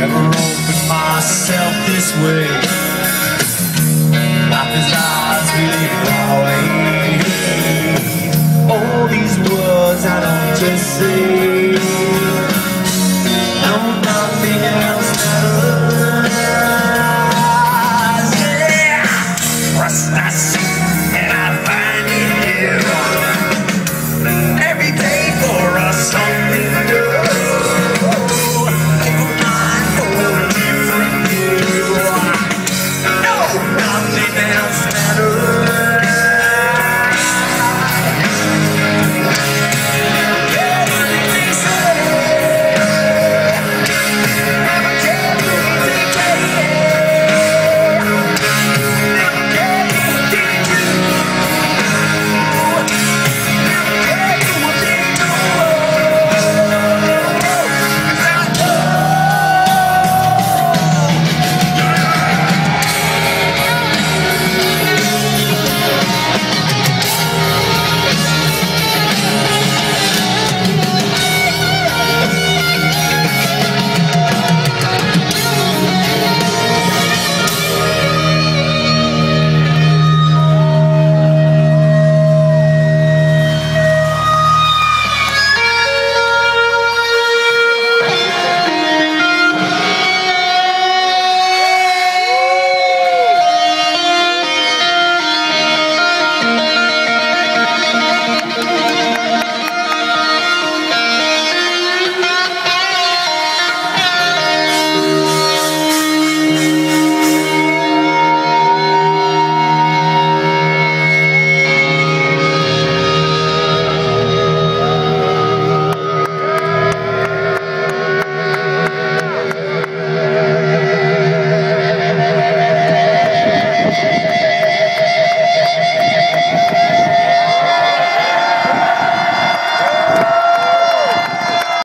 Never opened myself this way. Life is ours, we live it our way All these words I don't just say. No, nothing else matters. Yeah, trust us